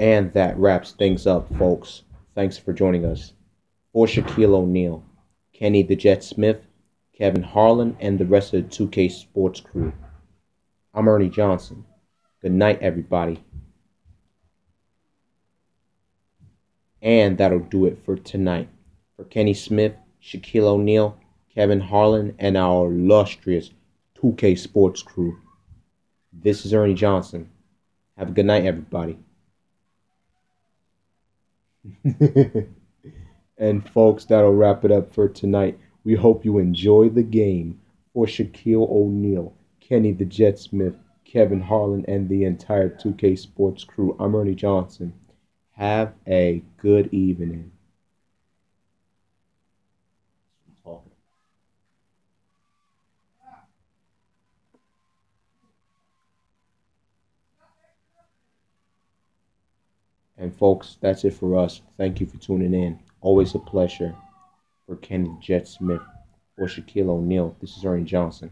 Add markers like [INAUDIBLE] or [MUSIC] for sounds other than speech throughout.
And that wraps things up, folks. Thanks for joining us. For Shaquille O'Neal, Kenny the Jet Smith, Kevin Harlan, and the rest of the 2K Sports crew. I'm Ernie Johnson. Good night, everybody. And that'll do it for tonight. For Kenny Smith, Shaquille O'Neal, Kevin Harlan, and our illustrious 2K Sports crew. This is Ernie Johnson. Have a good night, everybody. [LAUGHS] and folks, that'll wrap it up for tonight. We hope you enjoy the game. For Shaquille O'Neal, Kenny the Jet Smith, Kevin Harlan, and the entire 2K Sports crew, I'm Ernie Johnson. Have a good evening. And folks, that's it for us. Thank you for tuning in. Always a pleasure. For Kenny Jet Smith or Shaquille O'Neal, this is Ernie Johnson.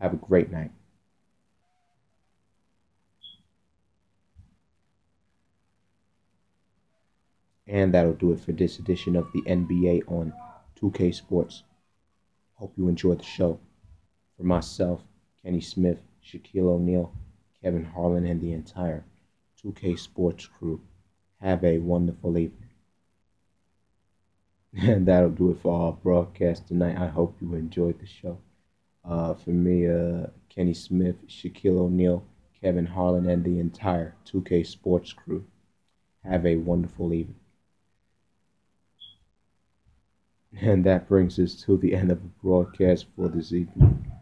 Have a great night. And that'll do it for this edition of the NBA on 2K Sports. Hope you enjoyed the show. For myself, Kenny Smith, Shaquille O'Neal, Kevin Harlan, and the entire 2K Sports crew. Have a wonderful evening. And [LAUGHS] that'll do it for our broadcast tonight. I hope you enjoyed the show. Uh, for me, uh, Kenny Smith, Shaquille O'Neal, Kevin Harlan, and the entire 2K Sports crew. Have a wonderful evening. [LAUGHS] And that brings us to the end of the broadcast for this evening.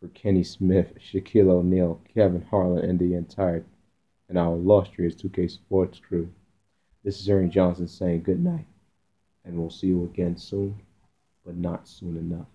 For Kenny Smith, Shaquille O'Neal, Kevin Harlan, and the entire and our illustrious 2K Sports crew. This is Ernie Johnson saying good night, and we'll see you again soon, but not soon enough.